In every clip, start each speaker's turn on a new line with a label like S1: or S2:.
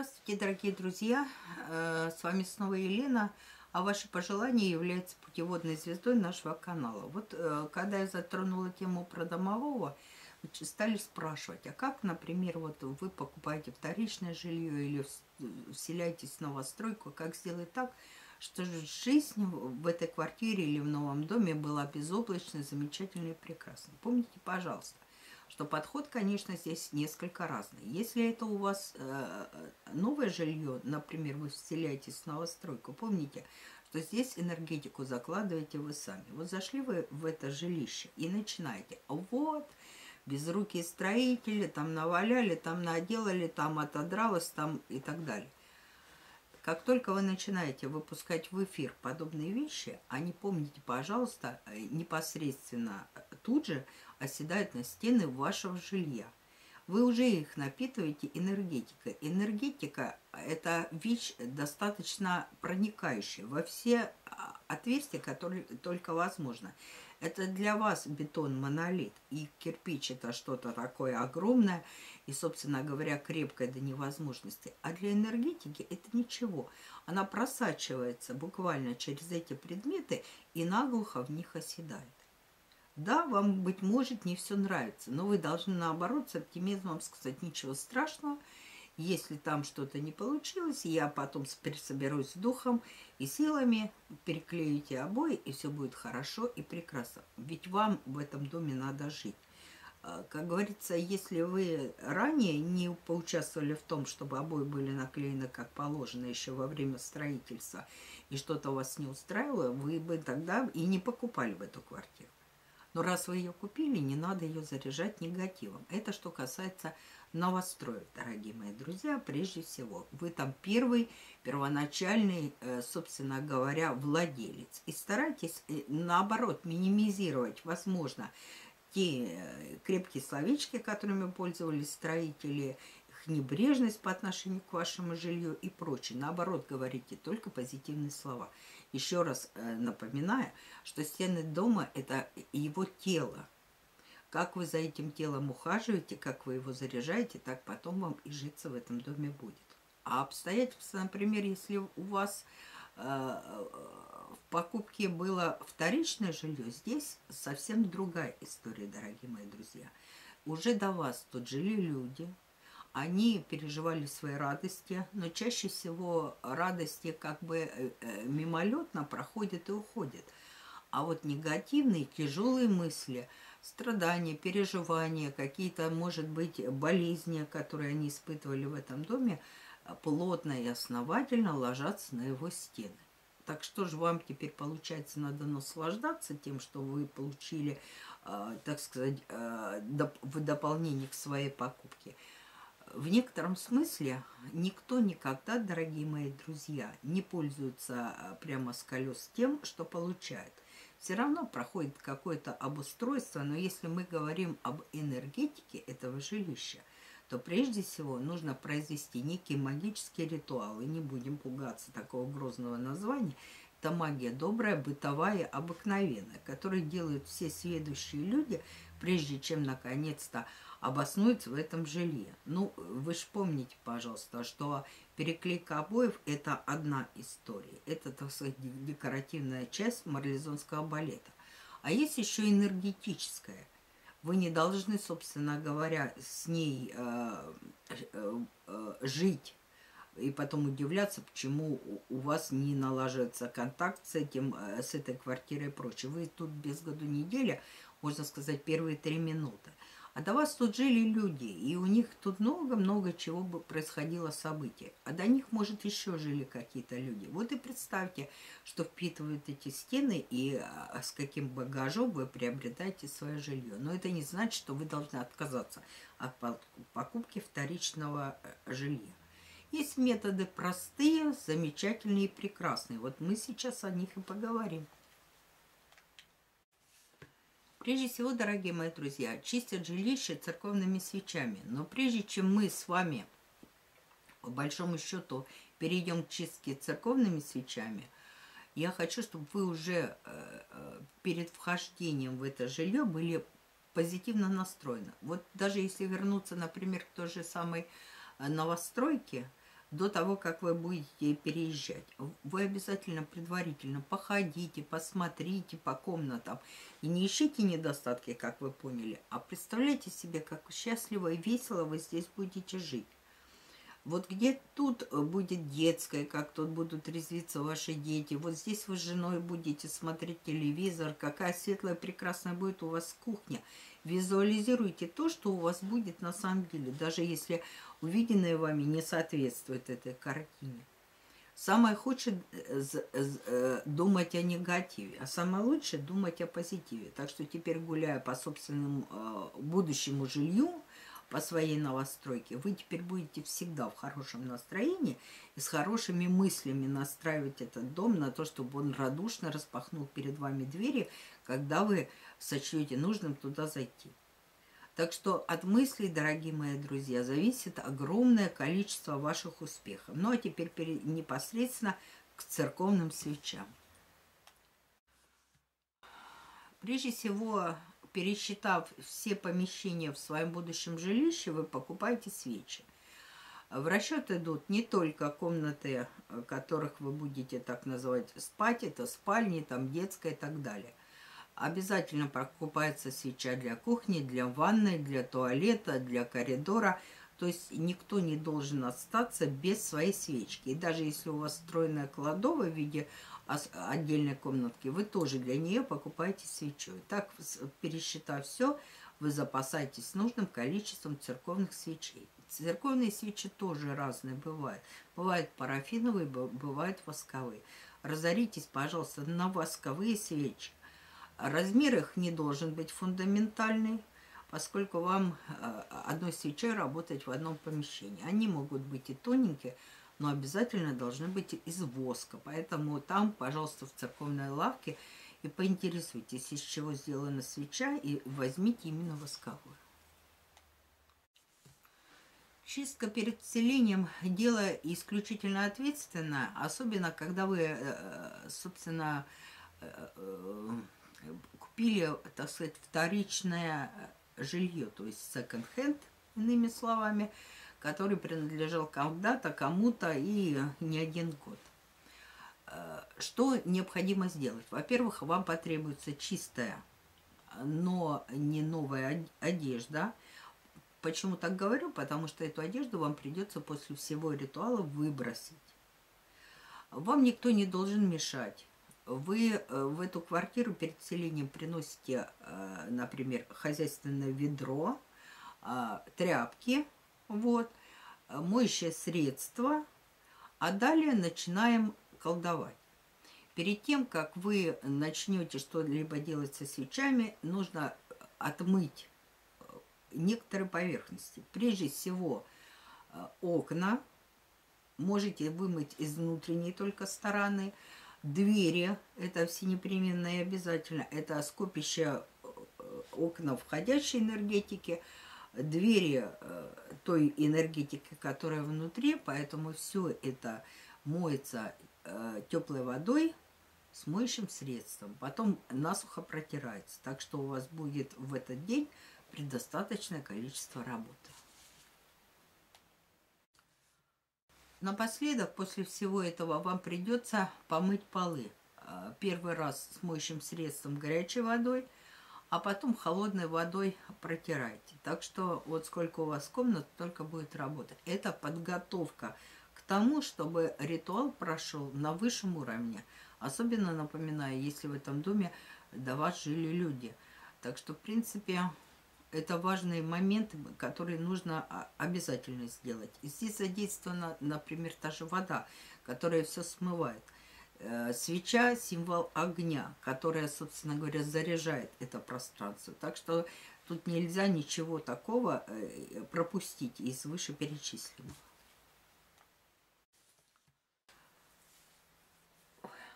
S1: Здравствуйте, дорогие друзья! Э, с вами снова Елена, а ваше пожелание является путеводной звездой нашего канала. Вот э, когда я затронула тему про домового, стали спрашивать, а как, например, вот вы покупаете вторичное жилье или вселяетесь в новостройку, как сделать так, что жизнь в этой квартире или в новом доме была безоблачной, замечательной и прекрасной. Помните, пожалуйста, что подход, конечно, здесь несколько разный. Если это у вас э, новое жилье, например, вы вселяетесь в новостройку, помните, что здесь энергетику закладываете вы сами. Вот зашли вы в это жилище и начинаете. Вот, безрукие строители, там наваляли, там наделали, там отодралось, там и так далее. Как только вы начинаете выпускать в эфир подобные вещи, они, помните, пожалуйста, э, непосредственно тут же оседают на стены вашего жилья. Вы уже их напитываете энергетикой. Энергетика – это вещь достаточно проникающая во все а, отверстия, которые только возможно. Это для вас бетон монолит, и кирпич это что-то такое огромное, и, собственно говоря, крепкое до невозможности. А для энергетики это ничего. Она просачивается буквально через эти предметы и наглухо в них оседает. Да, вам, быть может, не все нравится, но вы должны, наоборот, с оптимизмом сказать ничего страшного – если там что-то не получилось, я потом соберусь с духом и силами, переклеите обои, и все будет хорошо и прекрасно. Ведь вам в этом доме надо жить. А, как говорится, если вы ранее не поучаствовали в том, чтобы обои были наклеены как положено еще во время строительства, и что-то вас не устраивало, вы бы тогда и не покупали в эту квартиру. Но раз вы ее купили, не надо ее заряжать негативом. Это что касается новостроек, дорогие мои друзья, прежде всего. Вы там первый, первоначальный, э, собственно говоря, владелец. И старайтесь, э, наоборот, минимизировать, возможно, те э, крепкие словечки, которыми пользовались строители, небрежность по отношению к вашему жилью и прочее. Наоборот, говорите только позитивные слова. Еще раз напоминаю, что стены дома – это его тело, как вы за этим телом ухаживаете, как вы его заряжаете, так потом вам и житься в этом доме будет. А обстоятельства, например, если у вас э, в покупке было вторичное жилье, здесь совсем другая история, дорогие мои друзья. Уже до вас тут жили люди, они переживали свои радости, но чаще всего радости как бы э, э, мимолетно проходят и уходят. А вот негативные, тяжелые мысли – страдания, переживания, какие-то, может быть, болезни, которые они испытывали в этом доме, плотно и основательно ложатся на его стены. Так что же вам теперь, получается, надо наслаждаться тем, что вы получили, э, так сказать, э, доп в дополнение к своей покупке. В некотором смысле никто никогда, дорогие мои друзья, не пользуется прямо с колес тем, что получает – все равно проходит какое-то обустройство, но если мы говорим об энергетике этого жилища, то прежде всего нужно произвести некий магический ритуал, и не будем пугаться такого грозного названия. Это магия добрая, бытовая, обыкновенная, которую делают все следующие люди, прежде чем наконец-то обоснуется в этом жилье. Ну, вы же помните, пожалуйста, что переклейка обоев – это одна история. Это, так сказать, декоративная часть марлезонского балета. А есть еще энергетическая. Вы не должны, собственно говоря, с ней э, э, э, жить и потом удивляться, почему у вас не налаживается контакт с этим, э, с этой квартирой и прочее. Вы тут без году неделя, можно сказать, первые три минуты. А до вас тут жили люди, и у них тут много-много чего бы происходило событий. А до них, может, еще жили какие-то люди. Вот и представьте, что впитывают эти стены и а, с каким багажом вы приобретаете свое жилье. Но это не значит, что вы должны отказаться от покупки вторичного э, жилья. Есть методы простые, замечательные и прекрасные. Вот мы сейчас о них и поговорим. Прежде всего, дорогие мои друзья, чистят жилище церковными свечами. Но прежде чем мы с вами, по большому счету, перейдем к чистке церковными свечами, я хочу, чтобы вы уже э, э, перед вхождением в это жилье были позитивно настроены. Вот даже если вернуться, например, к той же самой э, новостройке, до того, как вы будете переезжать. Вы обязательно предварительно походите, посмотрите по комнатам. И не ищите недостатки, как вы поняли, а представляйте себе, как счастливо и весело вы здесь будете жить. Вот где тут будет детская, как тут будут резвиться ваши дети. Вот здесь вы с женой будете смотреть телевизор, какая светлая, прекрасная будет у вас кухня. Визуализируйте то, что у вас будет на самом деле, даже если увиденное вами не соответствует этой картине. Самое худшее э, э, думать о негативе, а самое лучшее думать о позитиве. Так что теперь, гуляя по собственному э, будущему жилью, по своей новостройке, вы теперь будете всегда в хорошем настроении и с хорошими мыслями настраивать этот дом на то, чтобы он радушно распахнул перед вами двери, когда вы сочтете нужным туда зайти. Так что от мыслей, дорогие мои друзья, зависит огромное количество ваших успехов. Ну а теперь непосредственно к церковным свечам. Прежде всего, пересчитав все помещения в своем будущем жилище, вы покупаете свечи. В расчет идут не только комнаты, которых вы будете так называть спать, это спальни, там детская и так далее. Обязательно покупается свеча для кухни, для ванной, для туалета, для коридора. То есть никто не должен остаться без своей свечки. И даже если у вас встроенная кладовая в виде отдельной комнатки, вы тоже для нее покупаете свечу. Так, пересчитав все, вы запасаетесь нужным количеством церковных свечей. Церковные свечи тоже разные бывают. Бывают парафиновые, бывают восковые. Разоритесь, пожалуйста, на восковые свечи. Размер их не должен быть фундаментальный, поскольку вам э, одной свечой работать в одном помещении. Они могут быть и тоненькие, но обязательно должны быть из воска. Поэтому там, пожалуйста, в церковной лавке и поинтересуйтесь, из чего сделана свеча, и возьмите именно восковую. Чистка перед целением – дело исключительно ответственное, особенно когда вы, э, собственно, э, купили, так сказать, вторичное жилье, то есть second-hand, иными словами – который принадлежал когда-то кому-то и не один год. Э, что необходимо сделать? Во-первых, вам потребуется чистая, но не новая одежда. Почему так говорю? Потому что эту одежду вам придется после всего ритуала выбросить. Вам никто не должен мешать. Вы э, в эту квартиру перед селением приносите, э, например, хозяйственное ведро, тряпки, вот, моющее средство, а далее начинаем колдовать. Перед тем, как вы начнете что-либо делать со свечами, нужно отмыть э, некоторые поверхности. Прежде всего, э, окна. Можете вымыть из внутренней только стороны. Двери, это все непременно и обязательно. Это скопище э, окна входящей энергетики – двери э, той энергетики, которая внутри, поэтому все это моется э, теплой водой с моющим средством. Потом насухо протирается. Так что у вас будет в этот день предостаточное количество работы. Напоследок, после всего этого, вам придется помыть полы. Э, первый раз с моющим средством горячей водой – а потом холодной водой протирайте. Так что вот сколько у вас комнат, только будет работать. Это подготовка к тому, чтобы ритуал прошел на высшем уровне. Особенно напоминаю, если в этом доме до вас жили люди. Так что, в принципе, это важные моменты, которые нужно обязательно сделать. И здесь задействована, например, та же вода, которая все смывает – свеча – символ огня, которая, собственно говоря, заряжает это пространство. Так что тут нельзя ничего такого э, пропустить из вышеперечисленного.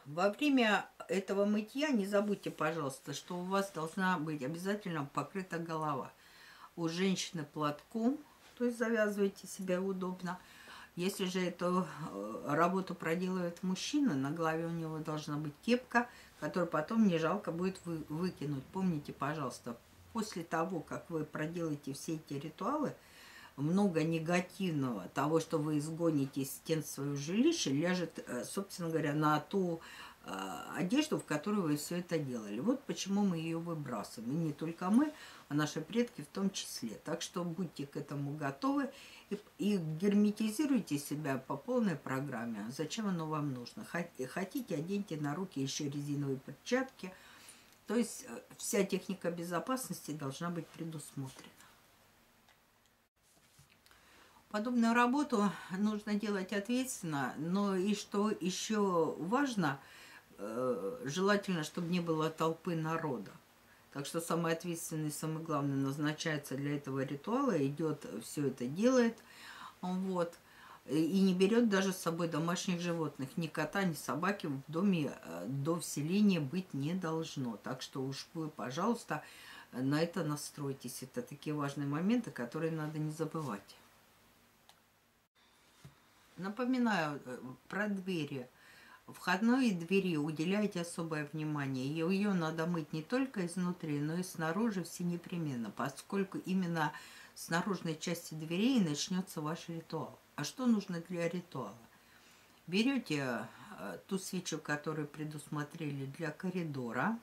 S1: Во время этого мытья не забудьте, пожалуйста, что у вас должна быть обязательно покрыта голова. У женщины платком, то есть завязывайте себя удобно – если же эту э, работу проделывает мужчина, на голове у него должна быть кепка, которую потом не жалко будет вы, выкинуть. Помните, пожалуйста, после того, как вы проделаете все эти ритуалы, много негативного, того, что вы изгоните из стен своего жилища, ляжет, э, собственно говоря, на ту э, одежду, в которую вы все это делали. Вот почему мы ее выбрасываем. И не только мы, а наши предки в том числе. Так что будьте к этому готовы и, герметизируйте себя по полной программе. Зачем оно вам нужно? Хотите, оденьте на руки еще резиновые перчатки. То есть э, вся техника безопасности должна быть предусмотрена. Подобную работу нужно делать ответственно, но и что еще важно, э, желательно, чтобы не было толпы народа. Так что самый ответственный, самый главный назначается для этого ритуала, идет, все это делает, вот, и не берет даже с собой домашних животных. Ни кота, ни собаки в доме э, до вселения быть не должно. Так что уж вы, пожалуйста, на это настройтесь. Это такие важные моменты, которые надо не забывать. Напоминаю э, про двери. Входной двери уделяйте особое внимание. Ее, надо мыть не только изнутри, но и снаружи все непременно, поскольку именно с наружной части дверей начнется ваш ритуал. А что нужно для ритуала? Берете э, ту свечу, которую предусмотрели для коридора,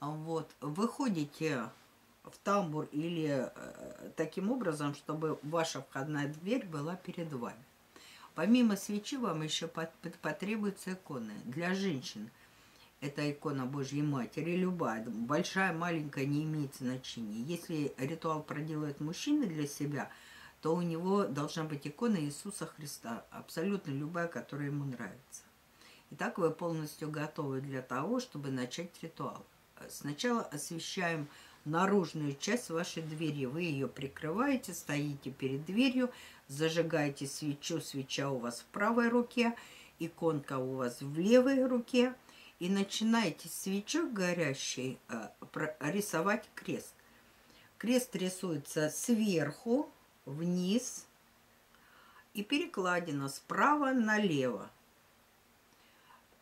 S1: вот, выходите в тамбур или э, таким образом, чтобы ваша входная дверь была перед вами. Помимо свечи вам еще потребуются иконы. Для женщин это икона Божьей Матери, любая, большая, маленькая, не имеет значения. Если ритуал проделает мужчина для себя, то у него должна быть икона Иисуса Христа, абсолютно любая, которая ему нравится. Итак, вы полностью готовы для того, чтобы начать ритуал. Сначала освещаем наружную часть вашей двери. Вы ее прикрываете, стоите перед дверью, зажигаете свечу, свеча у вас в правой руке, иконка у вас в левой руке, и начинаете свечой горящей э, рисовать крест. Крест рисуется сверху, вниз и перекладина справа налево.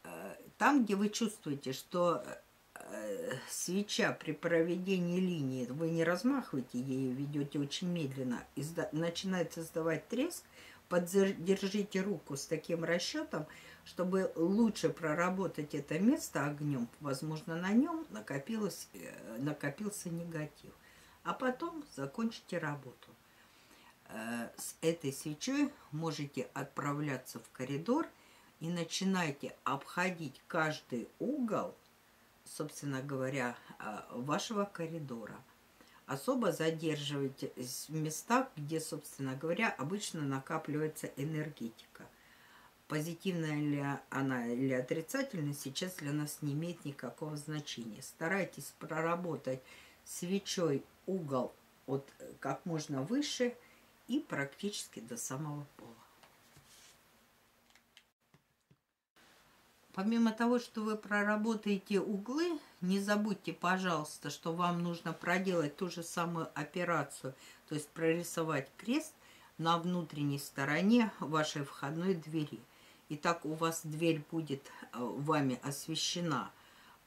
S1: Э, там, где вы чувствуете, что Э, свеча при проведении линии, вы не размахиваете ею, ведете очень медленно, изда начинает создавать треск, поддержите руку с таким расчетом, чтобы лучше проработать это место огнем, возможно, на нем накопилось, э, накопился негатив. А потом закончите работу. Э, с этой свечой можете отправляться в коридор и начинайте обходить каждый угол собственно говоря, а, вашего коридора. Особо задерживайтесь в местах, где, собственно говоря, обычно накапливается энергетика. Позитивная ли она или отрицательная, сейчас для нас не имеет никакого значения. Старайтесь проработать свечой угол от как можно выше и практически до самого пола. Помимо того, что вы проработаете углы, не забудьте, пожалуйста, что вам нужно проделать ту же самую операцию, то есть прорисовать крест на внутренней стороне вашей входной двери. Итак, у вас дверь будет э, вами освещена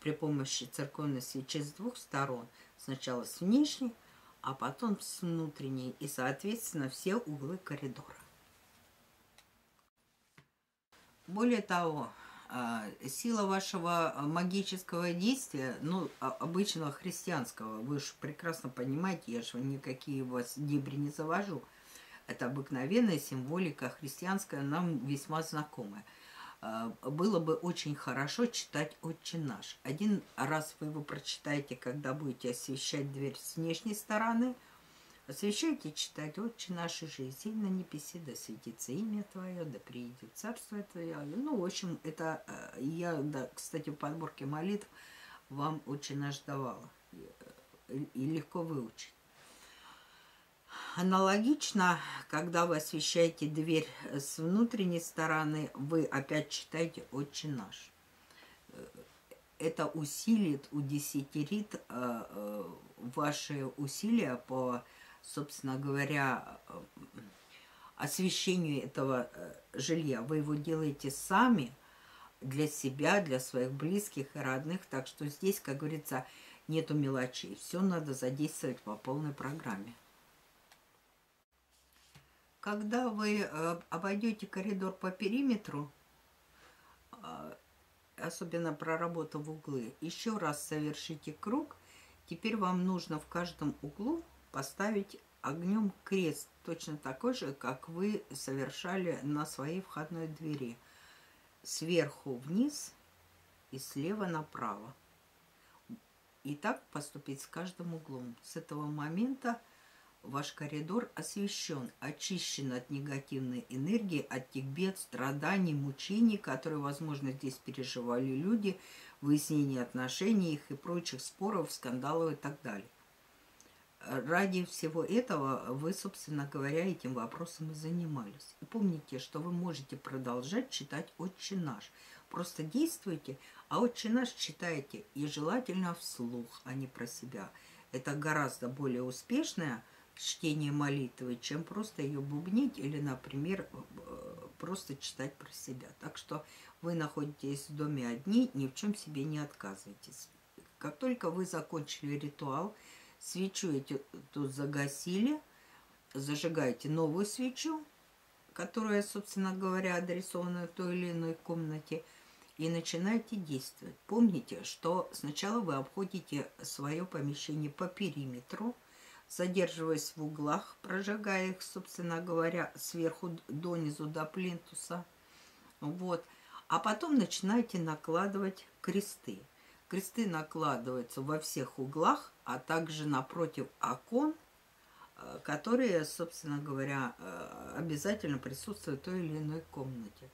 S1: при помощи церковной свечи с двух сторон. Сначала с внешней, а потом с внутренней. И, соответственно, все углы коридора. Более того, сила вашего магического действия, ну, а, обычного христианского, вы же прекрасно понимаете, я же никакие вас дебри не завожу. Это обыкновенная символика христианская, нам весьма знакомая. А, было бы очень хорошо читать «Отче наш». Один раз вы его прочитаете, когда будете освещать дверь с внешней стороны – Освящайте читать «Отче нашей жизни на небесе, да светится имя Твое, да приедет царство Твое». Ну, в общем, это э, я, да, кстати, в подборке молитв вам очень наш давала. И легко выучить. Аналогично, когда вы освещаете дверь с внутренней стороны, вы опять читаете «Отче наш». Э, это усилит, удесятерит э, ваши усилия по собственно говоря, освещению этого э, жилья. Вы его делаете сами для себя, для своих близких и родных. Так что здесь, как говорится, нету мелочей. Все надо задействовать по полной программе. Когда вы э, обойдете коридор по периметру, э, особенно проработав углы, еще раз совершите круг. Теперь вам нужно в каждом углу поставить огнем крест, точно такой же, как вы совершали на своей входной двери. Сверху вниз и слева направо. И так поступить с каждым углом. С этого момента ваш коридор освещен, очищен от негативной энергии, от тех бед, страданий, мучений, которые, возможно, здесь переживали люди, выяснение отношений их и прочих споров, скандалов и так далее. Ради всего этого вы, собственно говоря, этим вопросом и занимались. И помните, что вы можете продолжать читать «Отче наш». Просто действуйте, а «Отче наш» читайте и желательно вслух, а не про себя. Это гораздо более успешное чтение молитвы, чем просто ее бубнить или, например, просто читать про себя. Так что вы находитесь в доме одни, ни в чем себе не отказывайтесь. Как только вы закончили ритуал – Свечу эти тут загасили. Зажигаете новую свечу, которая, собственно говоря, адресована в той или иной комнате. И начинаете действовать. Помните, что сначала вы обходите свое помещение по периметру, задерживаясь в углах, прожигая их, собственно говоря, сверху донизу до плинтуса. Вот. А потом начинаете накладывать кресты. Кресты накладываются во всех углах, а также напротив окон, э, которые, собственно говоря, э, обязательно присутствуют в той или иной комнате.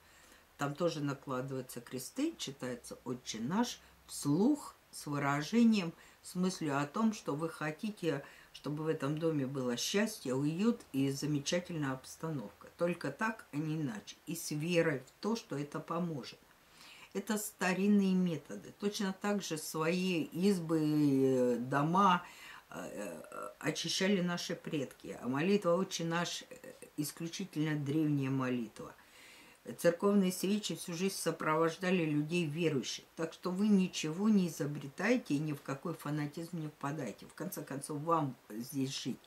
S1: Там тоже накладываются кресты, читается «Отче наш» вслух с выражением, с мыслью о том, что вы хотите, чтобы в этом доме было счастье, уют и замечательная обстановка. Только так, а не иначе. И с верой в то, что это поможет. Это старинные методы. Точно так же свои избы, дома э, очищали наши предки. А молитва «Отче наш» – исключительно древняя молитва. Церковные свечи всю жизнь сопровождали людей верующих. Так что вы ничего не изобретаете и ни в какой фанатизм не впадаете. В конце концов, вам здесь жить.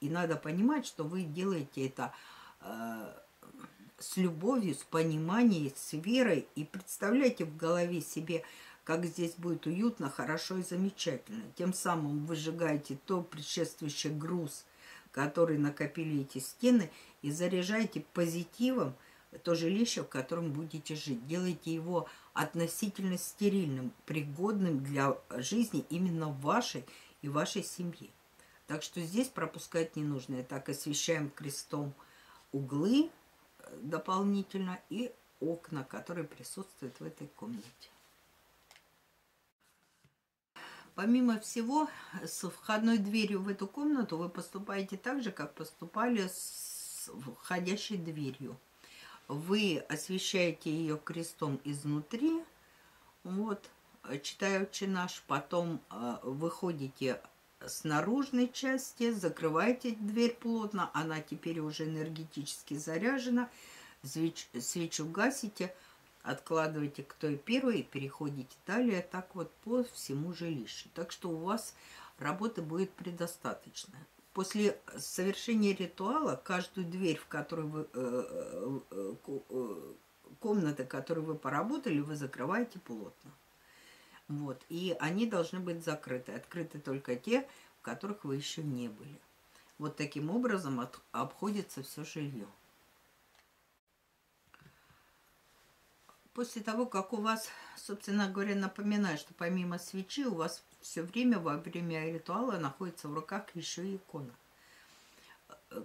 S1: И надо понимать, что вы делаете это э, с любовью, с пониманием, с верой и представляйте в голове себе, как здесь будет уютно, хорошо и замечательно. Тем самым выжигаете то предшествующий груз, который накопили эти стены, и заряжаете позитивом то жилище, в котором будете жить. Делайте его относительно стерильным, пригодным для жизни именно вашей и вашей семьи. Так что здесь пропускать не нужно. Так освещаем крестом углы, дополнительно и окна, которые присутствуют в этой комнате. Помимо всего, с входной дверью в эту комнату вы поступаете так же, как поступали с входящей дверью. Вы освещаете ее крестом изнутри, вот, читаючи наш, потом э, выходите с наружной части, закрываете дверь плотно, она теперь уже энергетически заряжена, свеч, свечу гасите, откладываете к той первой и переходите далее так вот по всему жилищу. Так что у вас работы будет предостаточно. После совершения ритуала каждую дверь, в которой вы, э, э, э, комната, которую вы поработали, вы закрываете плотно. Вот. И они должны быть закрыты. Открыты только те, в которых вы еще не были. Вот таким образом от, обходится все жилье. После того, как у вас, собственно говоря, напоминаю, что помимо свечи у вас все время во время ритуала находится в руках еще икона.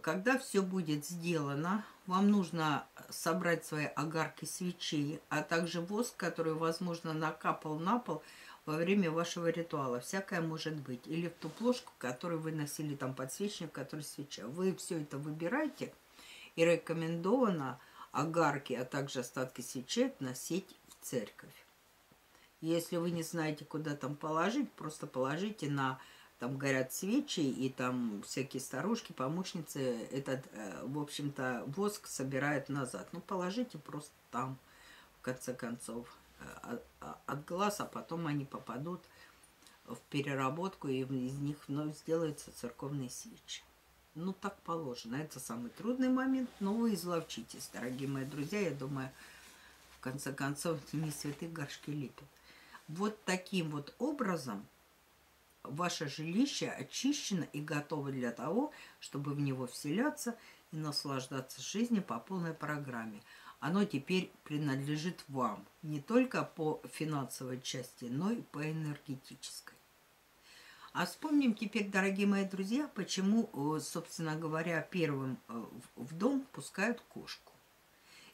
S1: Когда все будет сделано, вам нужно собрать свои огарки свечей, а также воск, который, возможно, накапал на пол во время вашего ритуала. Всякое может быть. Или в ту плошку, которую вы носили, там подсвечник, который свеча. Вы все это выбираете и рекомендовано огарки, а также остатки свечей носить в церковь. Если вы не знаете, куда там положить, просто положите на там горят свечи, и там всякие старушки, помощницы этот, э, в общем-то, воск собирают назад. Ну, положите просто там, в конце концов, э, от глаз, а потом они попадут в переработку, и из них вновь сделаются церковные свечи. Ну, так положено. Это самый трудный момент, но вы изловчитесь, дорогие мои друзья. Я думаю, в конце концов, не святые горшки лепят. Вот таким вот образом ваше жилище очищено и готово для того, чтобы в него вселяться и наслаждаться жизнью по полной программе. Оно теперь принадлежит вам не только по финансовой части, но и по энергетической. А вспомним теперь, дорогие мои друзья, почему, э, собственно говоря, первым э, в дом пускают кошку.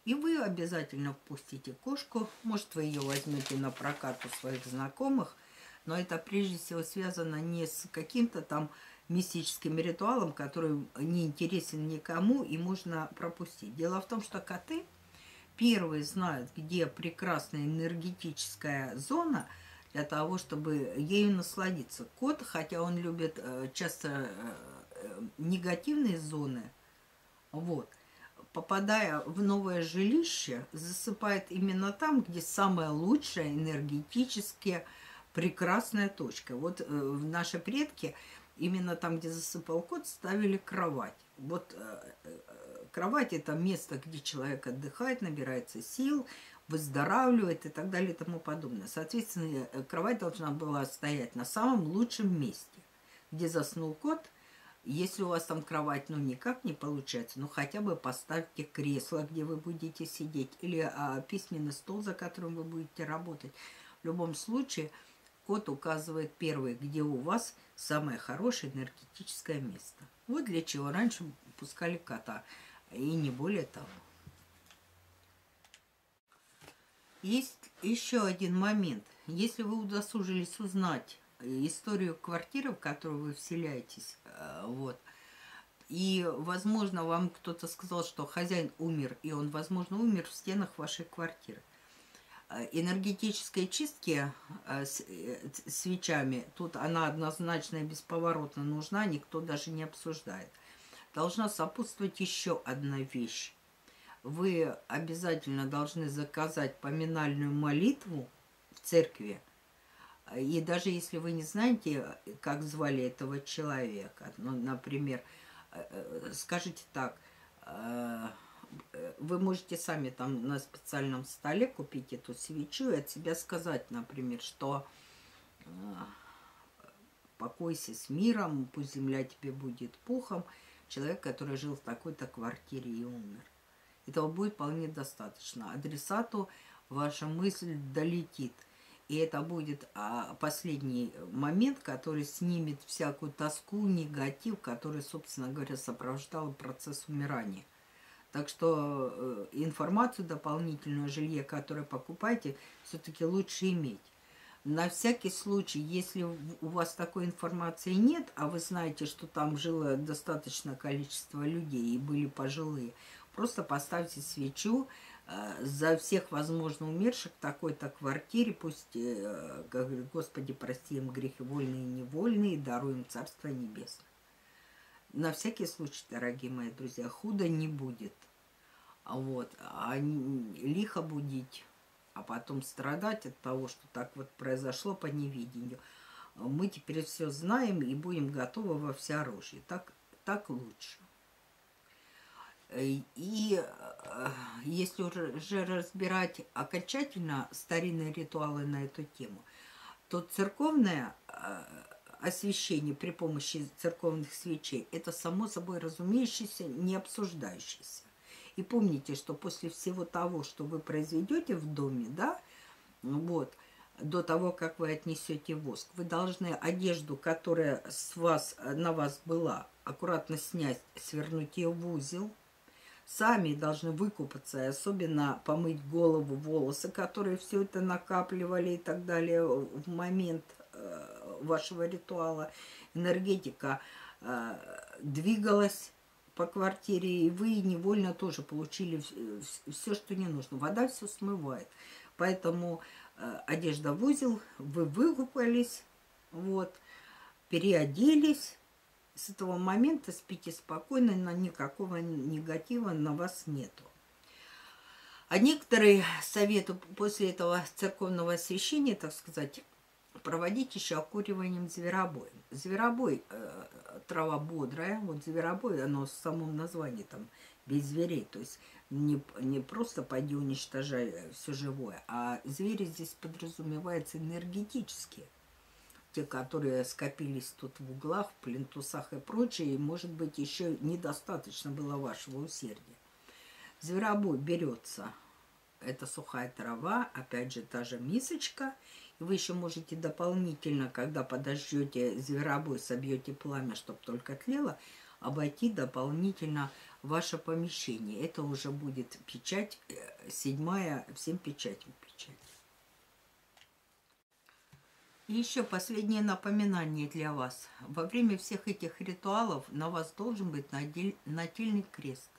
S1: И вы обязательно впустите кошку. Может, вы ее возьмете на прокат у своих знакомых, но это прежде всего связано не с каким-то там мистическим ритуалом, который не интересен никому и можно пропустить. Дело в том, что коты первые знают, где прекрасная энергетическая зона – для того, чтобы ею насладиться. Кот, хотя он любит э, часто э, э, негативные зоны, вот, попадая в новое жилище, засыпает именно там, где самая лучшая энергетически прекрасная точка. Вот наши предки именно там, где засыпал кот, ставили кровать. Вот кровать – это место, где человек отдыхает, набирается сил – выздоравливает и так далее и тому подобное. Соответственно, э, кровать должна была стоять на самом лучшем месте, где заснул кот. Если у вас там кровать, ну, никак не получается, ну, хотя бы поставьте кресло, где вы будете сидеть, или а, письменный стол, за которым вы будете работать. В любом случае, кот указывает первый, где у вас самое хорошее энергетическое место. Вот для чего раньше пускали кота, и не более того. Есть еще один момент. Если вы удосужились узнать историю квартиры, в которую вы вселяетесь, э, вот, и, возможно, вам кто-то сказал, что хозяин умер, и он, возможно, умер в стенах вашей квартиры. Э, энергетической чистки э, свечами, тут она однозначно и бесповоротно нужна, никто даже не обсуждает. Должна сопутствовать еще одна вещь вы обязательно должны заказать поминальную молитву в церкви. И даже если вы не знаете, как звали этого человека, ну, например, э, э, скажите так, э, вы можете сами там на специальном столе купить эту свечу и от себя сказать, например, что покойся с миром, пусть земля тебе будет пухом, человек, который жил в такой-то квартире и умер. Этого будет вполне достаточно. Адресату ваша мысль долетит. И это будет а, последний момент, который снимет всякую тоску, негатив, который, собственно говоря, сопровождал процесс умирания. Так что э, информацию дополнительную о жилье, которое покупаете, все-таки лучше иметь. На всякий случай, если у вас такой информации нет, а вы знаете, что там жило достаточное количество людей и были пожилые, Просто поставьте свечу э, за всех возможно умерших в такой-то квартире. Пусть, э, Господи, прости им грехи вольные и невольные, даруй им Царство Небесное. На всякий случай, дорогие мои друзья, худо не будет. Вот. А лихо будить, а потом страдать от того, что так вот произошло по невидению. Мы теперь все знаем и будем готовы во всеоружии. Так, так лучше. И э, если уже разбирать окончательно старинные ритуалы на эту тему, то церковное э, освещение при помощи церковных свечей – это само собой разумеющееся, не обсуждающееся. И помните, что после всего того, что вы произведете в доме, да, вот, до того, как вы отнесете воск, вы должны одежду, которая с вас, на вас была, аккуратно снять, свернуть ее в узел – сами должны выкупаться, и особенно помыть голову, волосы, которые все это накапливали и так далее в момент э, вашего ритуала. Энергетика э, двигалась по квартире, и вы невольно тоже получили все, что не нужно. Вода все смывает. Поэтому э, одежда в узел, вы выкупались, вот, переоделись, с этого момента спите спокойно, но никакого негатива на вас нету. А некоторые советы после этого церковного освящения, так сказать, проводить еще окуриванием зверобоем. Зверобой, э, трава бодрая, вот зверобой, оно в самом названии там без зверей, то есть не, не просто пойди уничтожай все живое, а звери здесь подразумеваются энергетические, те, которые скопились тут в углах, в плинтусах и прочее, и, может быть, еще недостаточно было вашего усердия. Зверобой берется, это сухая трава, опять же, та же мисочка, и вы еще можете дополнительно, когда подождете зверобой, собьете пламя, чтобы только тлело, обойти дополнительно ваше помещение. Это уже будет печать, э, седьмая, всем печатям печать. И еще последнее напоминание для вас. Во время всех этих ритуалов на вас должен быть нательный крест.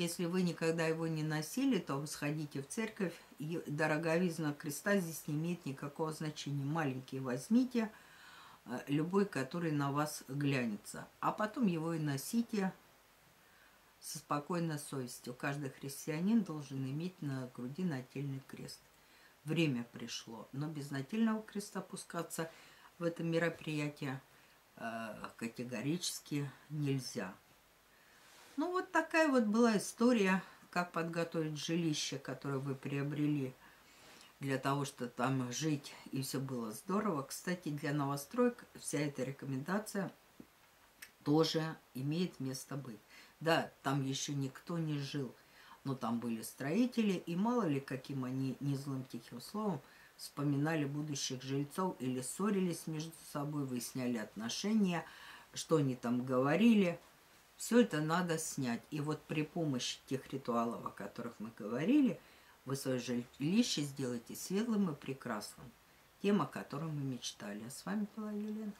S1: Если вы никогда его не носили, то сходите в церковь, и дороговизна креста здесь не имеет никакого значения. Маленький возьмите, э, любой, который на вас глянется. А потом его и носите со спокойной совестью. Каждый христианин должен иметь на груди нательный крест. Время пришло, но без нательного креста пускаться в это мероприятие э, категорически нельзя. Ну вот такая вот была история, как подготовить жилище, которое вы приобрели для того, чтобы там жить и все было здорово. Кстати, для новостроек вся эта рекомендация тоже имеет место быть. Да, там еще никто не жил, но там были строители, и мало ли, каким они не злым тихим словом вспоминали будущих жильцов или ссорились между собой, выясняли отношения, что они там говорили. Все это надо снять. И вот при помощи тех ритуалов, о которых мы говорили, вы свое жилище сделаете светлым и прекрасным. Тем, о котором мы мечтали. А с вами была Елена.